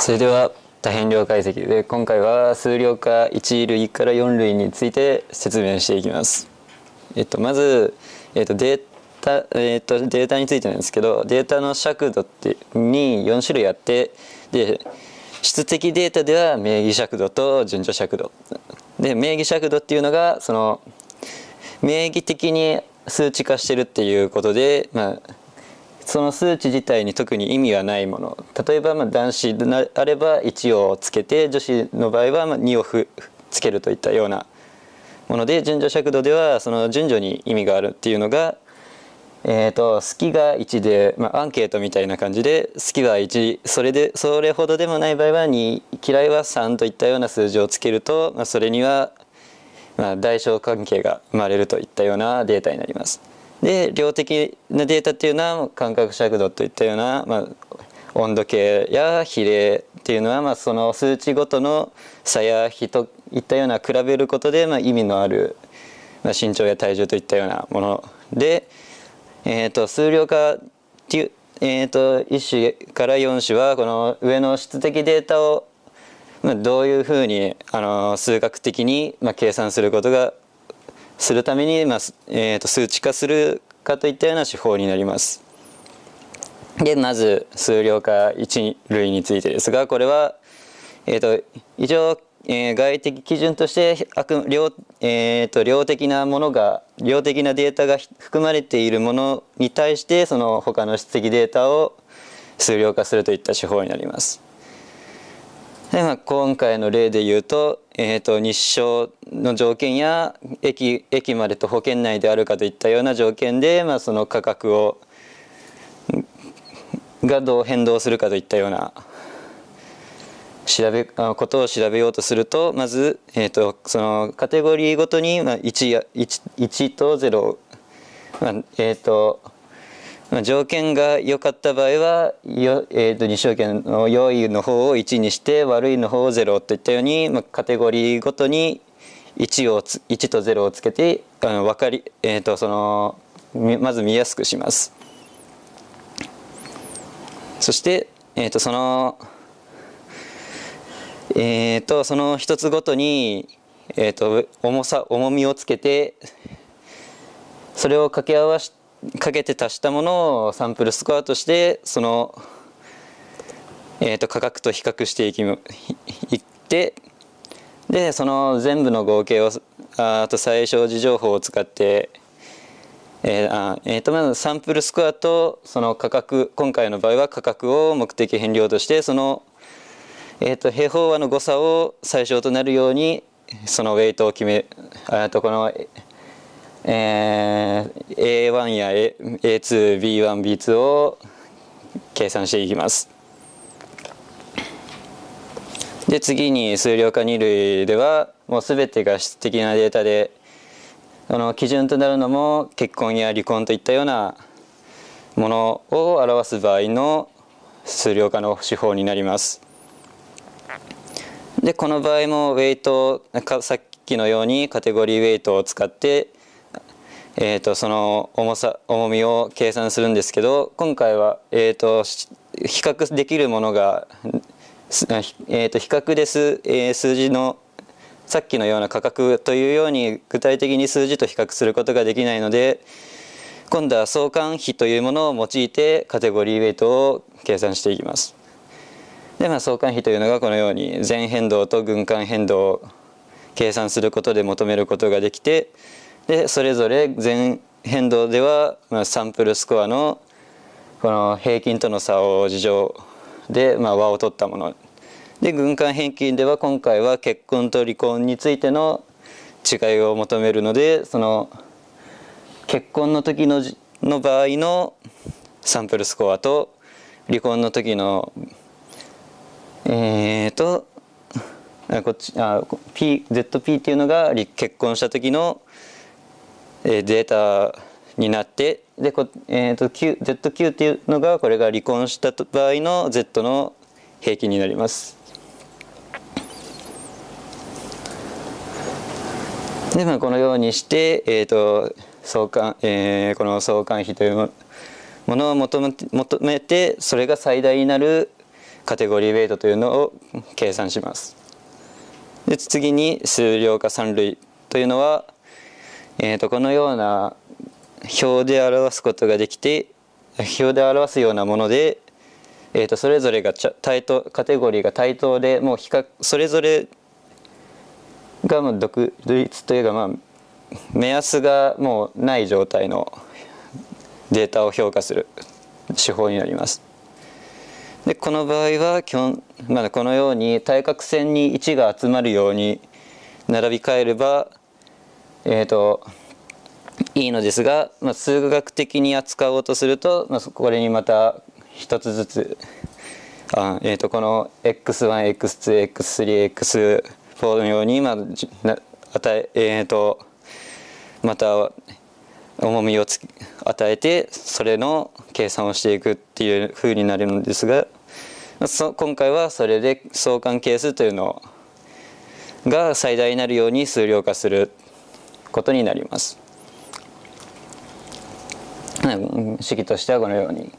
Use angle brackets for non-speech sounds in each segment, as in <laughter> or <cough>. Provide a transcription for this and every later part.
それでは多変量解析で今回は数量化1類から4類について説明していきます。えっと、まず、えっと、データ、えっと、データについてなんですけどデータの尺度ってに4種類あってで質的データでは名義尺度と順序尺度で名義尺度っていうのがその名義的に数値化してるっていうことで、まあ、その数値自体に特に意味はないもの例えばまあ男子であれば1をつけて女子の場合はまあ2をふつけるといったようなもので順序尺度ではその順序に意味があるっていうのが、えーと、好きが1で、まあ、アンケートみたいな感じで好きは1それでそれほどでもない場合は2嫌いは3といったような数字をつけると、まあ、それにはまあ代償関係が生まれるといったようなデータになります。で量的なデータっていうのは感覚尺度といったような、まあ、温度計や比例っていうのは、まあ、その数値ごとの差や比といったような比べることで、まあ、意味のある、まあ、身長や体重といったようなもので、えーと、数量化っていう、えーと、と1種から4種はこの上の質的データを、まあ、どういうふうにあの数学的に、まあ、計算することがするために、まあえーと、数値化するかといったような手法になります。でまず数量化1類についてですがこれは、えーと、以上、えー、外的基準として量,、えーと、量的なものが量的なデータが含まれているものに対してその他の質的データを数量化するといった手法になります。でまあ、今回の例で言うと,、えーと、日照の条件や駅駅まで徒歩圏内であるかといったような条件で、まあ、その価格をがどう変動するかといったような調べことを調べようとするとまず、えーと、そのカテゴリーごとに、まあ、1, や 1, 1と0、まあえーと条件が良かった場合はよ、えーと、二条件の良いの方を1にして悪いの方を0といったように、まあ、カテゴリーごとに1をつ1と0をつけてあの分かり、えーと、そのまず見やすくします。そして、えーと、そのえー、とその一つごとに、えー、と重さ重みをつけてそれを掛け合わせてかけて足したものをサンプルスコアとしてその、えー、と価格と比較していきいってでその全部の合計をあと最小時情報を使ってえーあえー、とまずサンプルスコアとその価格今回の場合は価格を目的変量としてその、えー、と平方和の誤差を最小となるようにそのウェイトを決めあとこのえー、A1 や A2、B1、B2 を計算していきます。で次に数量化2類ではもう全てが質的なデータであの基準となるのも結婚や離婚といったようなものを表す場合の数量化の手法になります。でこの場合もウェイトさっきのようにカテゴリーウェイトを使ってえーと、その重さ重みを計算するんですけど今回は、えーと、比較できるものが、えーと、比較です、えー、数字のさっきのような価格というように具体的に数字と比較することができないので今度は相関比というものを用いてカテゴリーウェイトを計算していきます。でまあ、相関比というのがこのように全変動と群間変動を計算することで求めることができてでそれぞれ全変動では、サンプルスコアのこの平均との差を事情で、まあ、和を取ったもの。で群間平均では今回は結婚と離婚についての違いを求めるのでその結婚の時のの場合のサンプルスコアと離婚の時のえーとこっちあ P ZP っていうのが結婚した時のデータになってでこ、えーと、Q ZQ っていうのがこれが離婚した場合の Z の平均になります。でまあこのようにして、えーと相関えー、この相関比というものを求め求めてそれが最大になるカテゴリーウェイトというのを計算しますで次に数量化三類というのは、えー、とこのような表で表すことができて表で表すようなもので、えー、とそれぞれが対等カテゴリーが対等でもう比較それぞれがまあ独立というかまあ目安がもうない状態のデータを評価する手法になります。でこの場合は基本、まあ、このように対角線に1が集まるように並び替えれば、えーと、いいのですが、まあ、数学的に扱おうとすると、まあ、これにまた一つずつあ、えーと、この x1x2x3x4 のように、まあ、与ええーとまた重みを与えてそれの計算をしていくっていうふうになるんですがまあ今回はそれで相関係数というのが最大になるように数量化する。ことになります。式としてはこのように。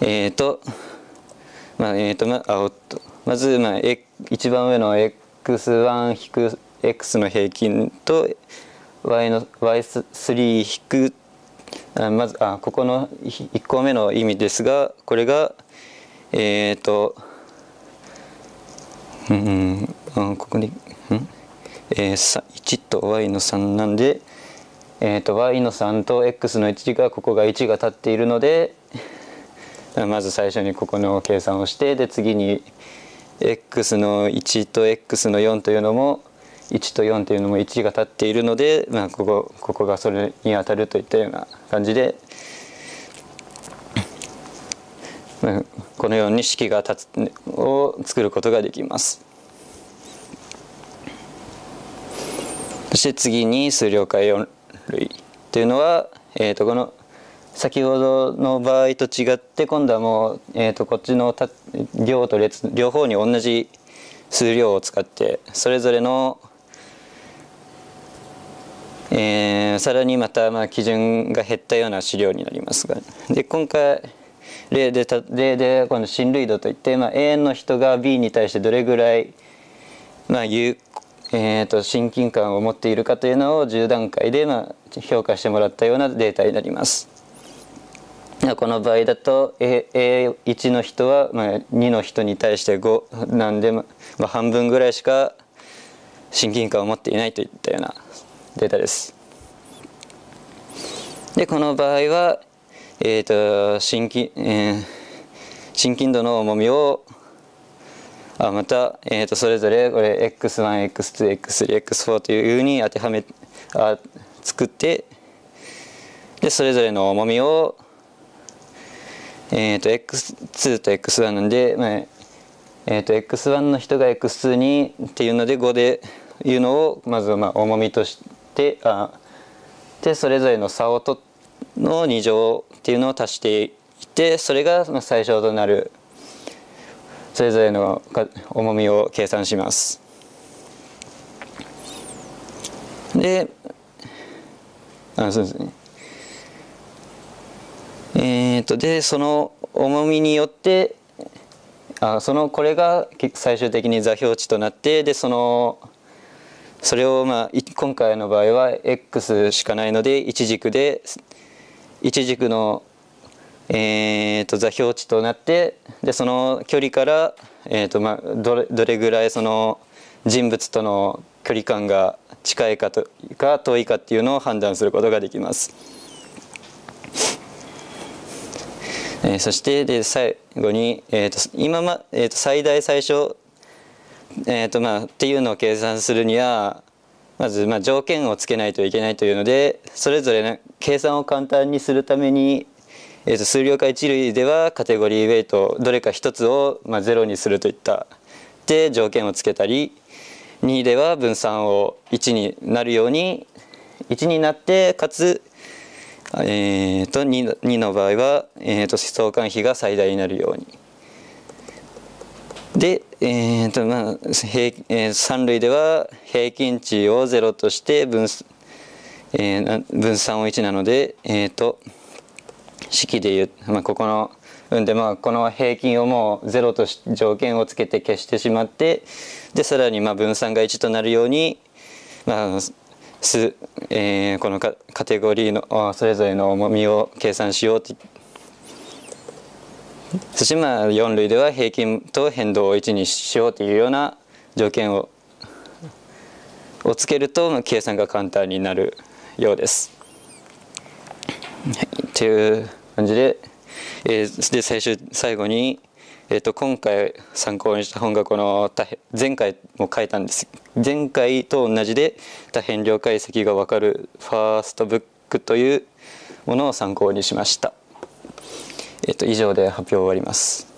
えっ、ー、と、まあ、えっ、ー、と、まあ、おっとまず、まあ、え一番上の x1 引く x の平均と y の y3 引くあまずあここの1個目の意味ですがこれがえっ、ー、とうんあここに、うん？えー、1と y の3なんで、えーと、y の3と x の1がここが1が立っているので <laughs> まず最初にここの計算をしてで次に x の1と x の4というのも1と4というのも1が立っているので、まあ、ここここがそれに当たるといったような感じで、まあ、このように式が立つを作ることができます。して次に数量解4類というのは、えー、とこの先ほどの場合と違って今度はもう、えー、とこっちの量と列両方に同じ数量を使ってそれぞれのえー、さらにまたまあ基準が減ったような資料になりますが。で今回例で例でこの親類度といって、まあ、A の人が B に対してどれぐらい、まあいうえーと、親近感を持っているかというのを10段階で、まあ、評価してもらったようなデータになります。この場合だと A, A1 の人は、まあ、2の人に対して5なんで、まあ、半分ぐらいしか親近感を持っていないといったようなデータです。でこの場合は、えーと心筋えー、心筋度の重みをあまた、えー、とそれぞれこれ x1x2x3x4 というふうに当てはめあ作ってでそれぞれの重みを、えー、と x2 と x1 なんで、まあえー、と x1 の人が x2 にっていうので5でいうのをまずまあ重みとしてあでそれぞれの差をとの2乗っていうのを足していってそれが最小となるそれぞれの重みを計算します。であそうですねえーと、とでその重みによってあそのこれが最終的に座標値となってでそのそれをまあ今回の場合は x しかないので一軸で一軸の、えー、と座標値となってでその距離から、えーとまあ、どれどれぐらいその人物との距離感が近いかとか遠いかっていうのを判断することができます。えー、そしてで最後に、えーと今まえー、と最大最小えーとまあ、っていうのを計算するにはまずまあ条件をつけないといけないというのでそれぞれ、ね、計算を簡単にするために、えー、と数量化一類ではカテゴリーウェイトどれか一つをまあゼロにするといったで条件をつけたり2では分散を1になるように1になってかつ、えー、と 2, 2の場合は、えー、と相関比が最大になるように。で、えーとまあ平えー、三類では平均値を0として分,、えー、分散を1なので、えーと、式でいう、まあ、ここのうんでまあこの平均をもう0と条件をつけて消してしまってでさらにまあ分散が1となるように、まあすえー、このカテゴリーのそれぞれの重みを計算しようとそしてまあ4類では平均と変動を1にしようというような条件ををつけると計算が簡単になるようです。はい、という感じで,、えー、で最終最後に、えーと、今回参考にした本がこの前回も書いたんです前回と同じで多変量解析が分かるファーストブックというものを参考にしました。えっ、と以上で発表終わります。